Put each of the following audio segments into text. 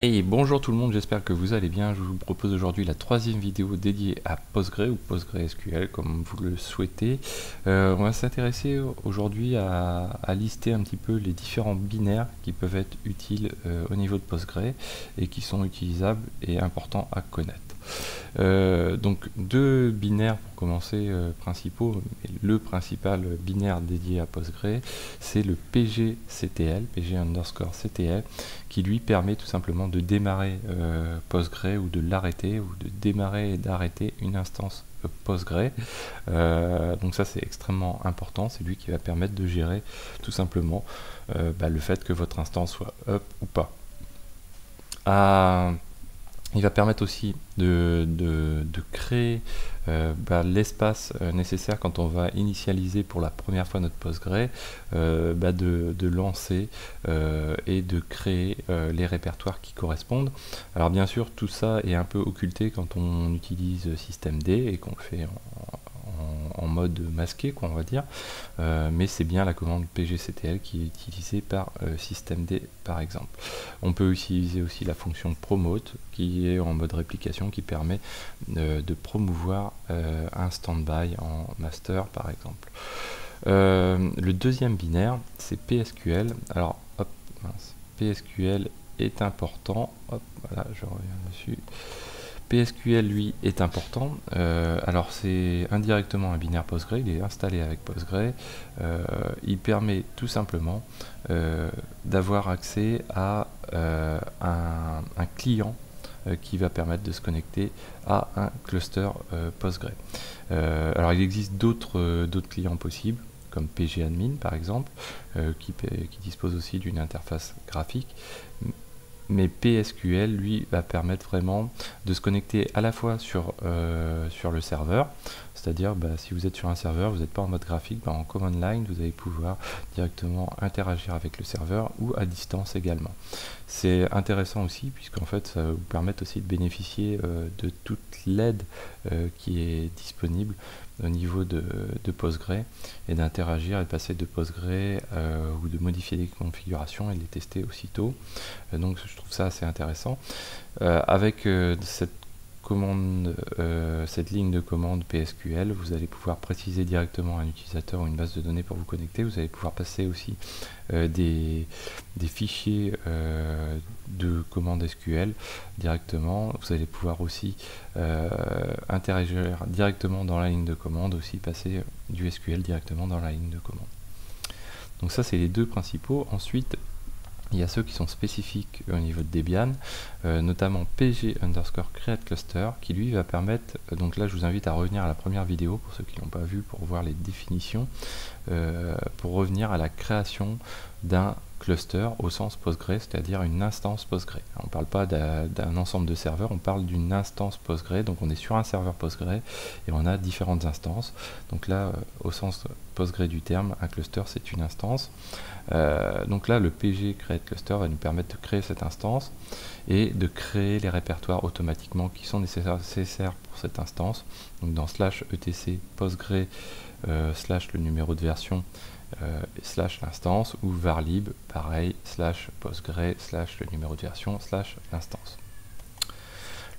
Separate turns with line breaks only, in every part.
Et bonjour tout le monde, j'espère que vous allez bien. Je vous propose aujourd'hui la troisième vidéo dédiée à PostgreSQL comme vous le souhaitez. Euh, on va s'intéresser aujourd'hui à, lister un petit peu les différents binaires qui peuvent être utiles euh, au niveau de Postgre et qui sont utilisables et importants à connaître. Euh, donc deux binaires pour commencer euh, principaux. Le principal binaire dédié à Postgre, c'est le PGCTL, PG underscore CTL, qui lui permet tout simplement de démarrer euh, Postgre ou de l'arrêter ou de démarrer et d'arrêter une instance Postgre. donc ça c'est extrêmement important, c'est lui qui va permettre de gérer tout simplement bah, le fait que votre instance soit up ou pas. Il va permettre aussi de, créer euh, bah, l'espace euh, nécessaire quand on va initialiser pour la première fois notre Postgre, euh, bah, de, lancer et de créer les répertoires qui correspondent. Alors bien sûr, tout ça est un peu occulté quand on utilise systemd et qu'on le fait en, en, mode masqué, quoi, on va dire. Euh, mais c'est bien la commande pgctl qui est utilisée par euh, systemd par exemple. On peut utiliser aussi la fonction promote qui est en mode réplication qui permet euh, de promouvoir un standby en master par exemple. le deuxième binaire c'est PSQL. Alors hop, PSQL est important. Hop, voilà, je reviens dessus. PSQL lui est important. Euh, alors c'est indirectement un binaire Postgre, il est installé avec Postgre. Euh, il permet tout simplement euh, d'avoir accès à un, client qui va permettre de se connecter à un cluster Postgre. alors il existe d'autres clients possibles comme pgadmin par exemple, qui, dispose aussi d'une interface graphique, mais PSQL lui va permettre vraiment de se connecter à la fois sur, euh, sur le serveur, c'est-à-dire bah, si vous êtes sur un serveur, vous n'êtes pas en mode graphique, bah, en command line vous allez pouvoir directement interagir avec le serveur ou à distance également. C'est intéressant aussi puisqu'en fait ça vous permettre aussi de bénéficier euh, de toute l'aide euh, qui est disponible au niveau de, de Postgre et d'interagir et de passer de Postgre euh, ou de modifier les configurations et de les tester aussitôt. Donc je trouve ça assez intéressant. Avec cette commande, cette ligne de commande PSQL, vous allez pouvoir préciser directement un utilisateur ou une base de données pour vous connecter. Vous allez pouvoir passer aussi des, des, fichiers de commande SQL directement. Vous allez pouvoir aussi euh, interagir directement dans la ligne de commande, aussi passer du SQL directement dans la ligne de commande. Donc ça c'est les deux principaux. Ensuite il y a ceux qui sont spécifiques au niveau de Debian, euh, notamment pg underscore create cluster, qui lui va permettre, euh, donc là je vous invite à revenir à la première vidéo pour ceux qui n'ont pas vu pour voir les définitions, pour revenir à la création d'un cluster au sens Postgre, c'est-à-dire une instance Postgre. On ne parle pas d'un ensemble de serveurs, on parle d'une instance Postgre, donc on est sur un serveur Postgre et on a différentes instances. Donc là, euh, au sens Postgre du terme, un cluster c'est une instance. Euh, donc là, le PG create cluster va nous permettre de créer cette instance et de créer les répertoires automatiquement qui sont nécessaires pour cette instance. Donc dans slash etc postgre euh, slash le numéro de version euh, slash l'instance ou varlib, pareil, slash postgre, slash le numéro de version, slash l'instance.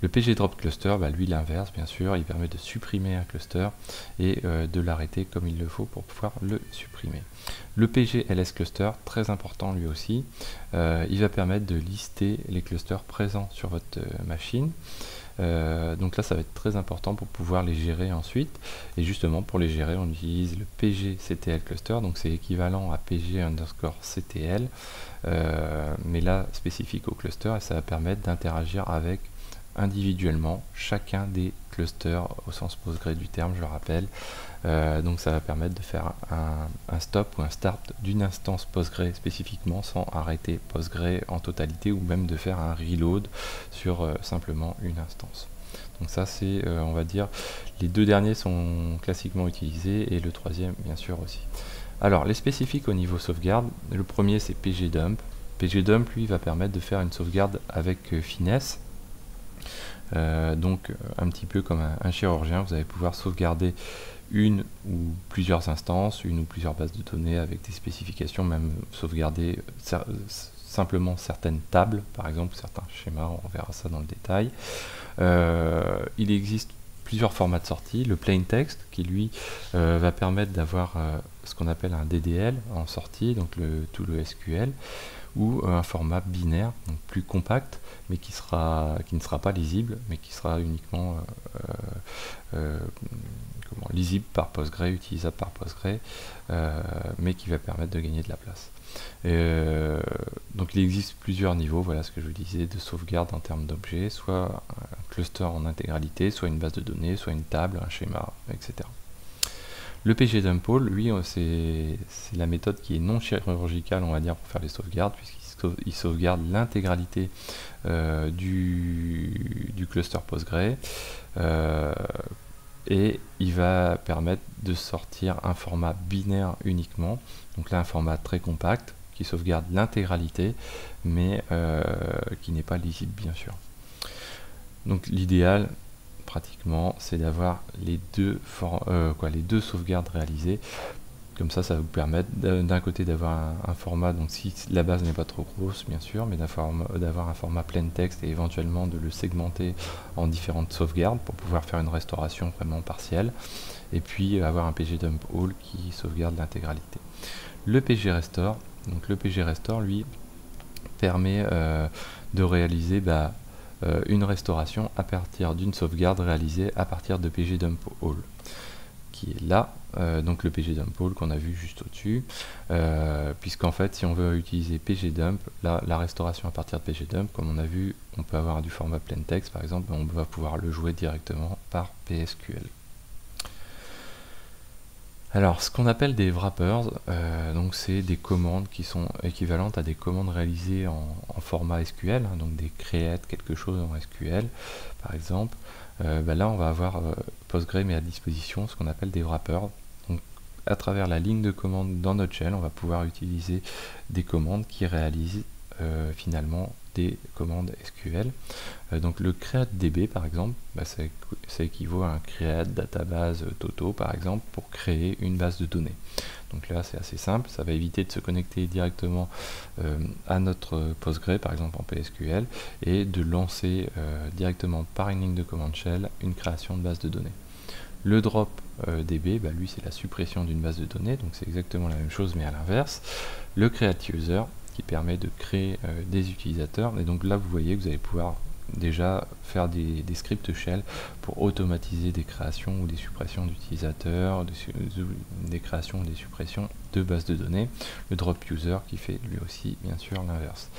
Le pg drop cluster, bah, lui l'inverse bien sûr, il permet de supprimer un cluster et euh, de l'arrêter comme il le faut pour pouvoir le supprimer. Le pg ls cluster, très important lui aussi, euh, il va permettre de lister les clusters présents sur votre machine. Euh, donc là, ça va être très important pour pouvoir les gérer ensuite. Et justement, pour les gérer, on utilise le pgctl cluster. Donc c'est équivalent à pg underscore ctl, euh, mais là spécifique au cluster. Et ça va permettre d'interagir avec individuellement chacun des clusters au sens Postgre du terme, je le rappelle. Euh, donc ça va permettre de faire un, stop ou un start d'une instance Postgre spécifiquement sans arrêter Postgre en totalité ou même de faire un reload sur euh, simplement une instance. Donc ça c'est, euh, on va dire, les deux derniers sont classiquement utilisés et le troisième bien sûr aussi. Alors les spécifiques au niveau sauvegarde, le premier c'est pgdump. pgdump lui va permettre de faire une sauvegarde avec finesse euh, donc un petit peu comme un, chirurgien, vous allez pouvoir sauvegarder une ou plusieurs instances, une ou plusieurs bases de données avec des spécifications, même sauvegarder simplement certaines tables, par exemple certains schémas, on verra ça dans le détail. il existe plusieurs formats de sortie. Le plain text qui lui va permettre d'avoir ce qu'on appelle un DDL en sortie, donc le, tout le SQL, ou un format binaire, donc plus compact, mais qui, sera, qui ne sera pas lisible, mais qui sera uniquement lisible par Postgre, utilisable par Postgre, euh, mais qui va permettre de gagner de la place. Euh, donc il existe plusieurs niveaux, voilà ce que je vous disais, de sauvegarde en termes d'objets, soit un cluster en intégralité, soit une base de données, soit une table, un schéma, etc. Le pgdumpall, lui, euh, c'est la méthode qui est non chirurgicale, on va dire, pour faire les sauvegardes, puisqu'il sauvegarde l'intégralité du, du, cluster Postgre et il va permettre de sortir un format binaire uniquement. Donc là, un format très compact qui sauvegarde l'intégralité, mais euh, qui n'est pas lisible bien sûr. Donc l'idéal, pratiquement, c'est d'avoir les, deux euh, les deux sauvegardes réalisées comme ça, ça va vous permettre d'un côté d'avoir un, format, donc si la base n'est pas trop grosse, bien sûr, mais d'avoir un format plein texte et éventuellement de le segmenter en différentes sauvegardes pour pouvoir faire une restauration vraiment partielle. Et puis avoir un PG dump all qui sauvegarde l'intégralité. Le PG restore, donc le PG restore, lui, permet euh, de réaliser bah, euh, une restauration à partir d'une sauvegarde réalisée à partir de PG dump qui est là, euh, donc le pgdump qu'on a vu juste au-dessus, euh, puisqu'en fait si on veut utiliser pgdump, la, la restauration à partir de pgdump, comme on a vu, on peut avoir du format plain text par exemple, on va pouvoir le jouer directement par PSQL. Alors, ce qu'on appelle des wrappers, euh, donc c'est des commandes qui sont équivalentes à des commandes réalisées en, format SQL, hein, donc des create quelque chose en SQL, par exemple. Euh, bah là, on va avoir euh, Postgre met à disposition ce qu'on appelle des wrappers. Donc, à travers la ligne de commande dans notre shell, on va pouvoir utiliser des commandes qui réalisent finalement des commandes SQL. Euh, donc le create DB par exemple, bah, ça, équivaut à un create database Toto par exemple pour créer une base de données. Donc là c'est assez simple, ça va éviter de se connecter directement euh, à notre Postgre par exemple en PSQL et de lancer euh, directement par une ligne de commande shell une création de base de données. Le drop DB, bah, lui c'est la suppression d'une base de données, donc c'est exactement la même chose mais à l'inverse. Le create user, permet de créer euh, des utilisateurs. Et donc là, vous voyez que vous allez pouvoir déjà faire des, scripts shell pour automatiser des créations ou des suppressions d'utilisateurs, des, créations ou des suppressions de bases de données. Le drop user qui fait lui aussi bien sûr l'inverse.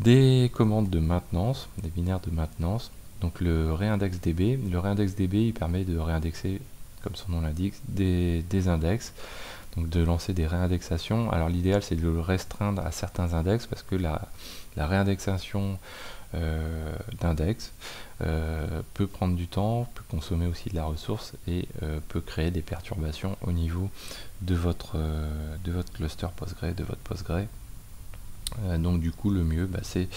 Des commandes de maintenance, des binaires de maintenance. Donc le réindex DB, le réindex DB il permet de réindexer, comme son nom l'indique, des, des index de lancer des réindexations. Alors l'idéal c'est de le restreindre à certains index parce que la, réindexation euh, d'index euh, peut prendre du temps, peut consommer aussi de la ressource et euh, peut créer des perturbations au niveau de votre, de votre cluster Postgre, de votre Postgre. donc du coup le mieux bah, c'est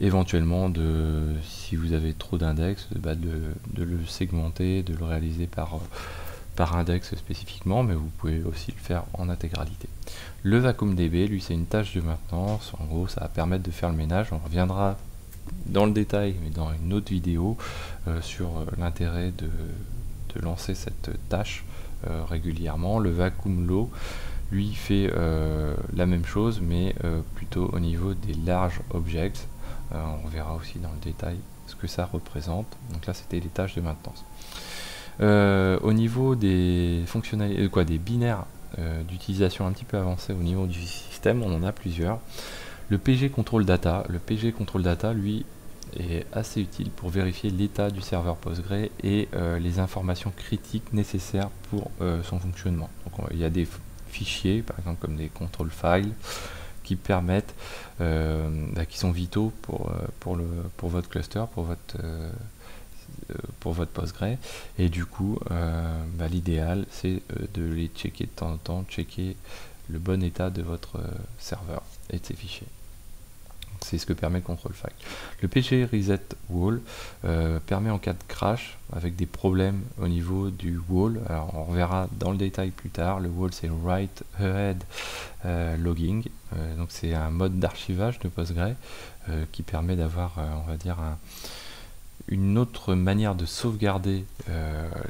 éventuellement de si vous avez trop d'index bah, de, de, le segmenter, de le réaliser par par index spécifiquement, mais vous pouvez aussi le faire en intégralité. Le vacuum DB, lui, c'est une tâche de maintenance. En gros, ça va permettre de faire le ménage. On reviendra dans le détail, mais dans une autre vidéo, euh, sur euh, l'intérêt de, lancer cette tâche euh, régulièrement. Le vacuum low, lui, fait la même chose, mais plutôt au niveau des larges objects. on verra aussi dans le détail ce que ça représente. Donc là, c'était les tâches de maintenance. Euh, au niveau des fonctionnalités, euh, quoi, des binaires euh, d'utilisation un petit peu avancés au niveau du système, on en a plusieurs. Le PG Control Data, le lui, est assez utile pour vérifier l'état du serveur Postgre et les informations critiques nécessaires pour son fonctionnement. Donc, il y a des fichiers, par exemple comme des control files, qui permettent, bah, qui sont vitaux pour, pour, le, pour votre cluster, pour votre pour votre Postgre et du coup euh, bah, l'idéal c'est euh, de les checker de temps en temps checker le bon état de votre serveur et de ses fichiers. C'est ce que permet le contrôle fact. Le PG Reset Wall euh, permet en cas de crash, avec des problèmes au niveau du wall, alors on reverra dans le détail plus tard, le wall c'est Write Ahead euh, Logging, euh, donc c'est un mode d'archivage de Postgre qui permet d'avoir, on va dire, une autre manière de sauvegarder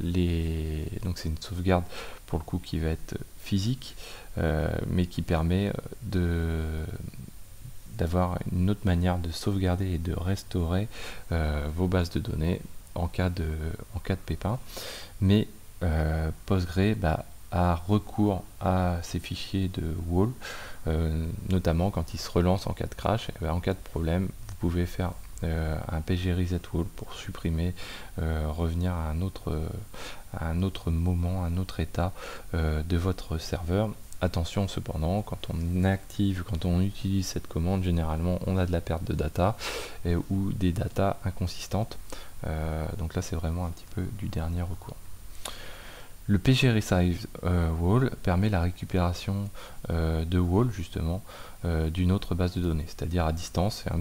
les... Donc c'est une sauvegarde pour le coup qui va être physique, mais qui permet de d'avoir une autre manière de sauvegarder et de restaurer euh, vos bases de données en cas de, en cas de pépin. Mais euh, Postgre bah, a recours à ces fichiers de wall, euh, notamment quand il se relance en cas de crash. Bah, en cas de problème, vous pouvez faire un PG reset wall pour supprimer, revenir à un autre, à un autre moment, un autre état de votre serveur Attention cependant, quand on active, quand on utilise cette commande, généralement on a de la perte de data ou des data inconsistantes. Euh, donc là c'est vraiment un petit peu du dernier recours. Le PG euh, Wall permet la récupération euh, de wall justement d'une autre base de données, c'est-à-dire à distance. C'est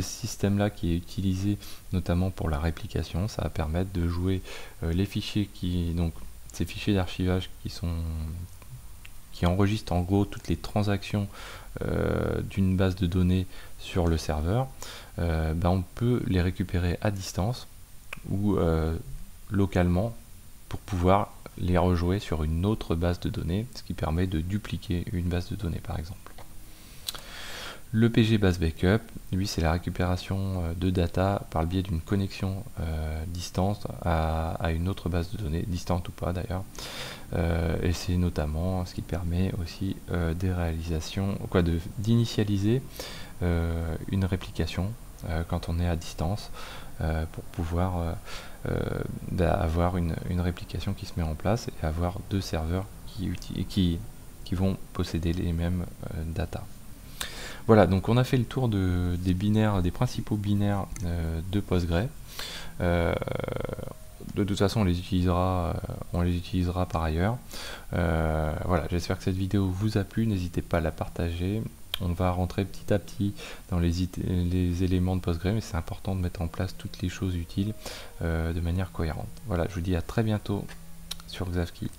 ce système-là qui est utilisé notamment pour la réplication. Ça va permettre de jouer les fichiers qui, donc ces fichiers d'archivage qui sont qui enregistre en gros toutes les transactions euh, d'une base de données sur le serveur, euh, ben, on peut les récupérer à distance ou euh, localement pour pouvoir les rejouer sur une autre base de données, ce qui permet de dupliquer une base de données par exemple. Le PG Base Backup, lui, c'est la récupération euh, de data par le biais d'une connexion euh, distance à, une autre base de données, distante ou pas d'ailleurs. Euh, et c'est notamment ce qui permet aussi des réalisations, quoi, d'initialiser une réplication quand on est à distance pour pouvoir bah, avoir une, réplication qui se met en place et avoir deux serveurs qui, qui, qui vont posséder les mêmes data. Voilà, donc on a fait le tour de, des binaires, des principaux binaires euh, de Postgre. Euh, de toute façon, on les utilisera, euh, on les utilisera par ailleurs. voilà, j'espère que cette vidéo vous a plu. N'hésitez pas à la partager. On va rentrer petit à petit dans les, éléments de Postgre, mais c'est important de mettre en place toutes les choses utiles de manière cohérente. Voilà, je vous dis à très bientôt sur Xavski.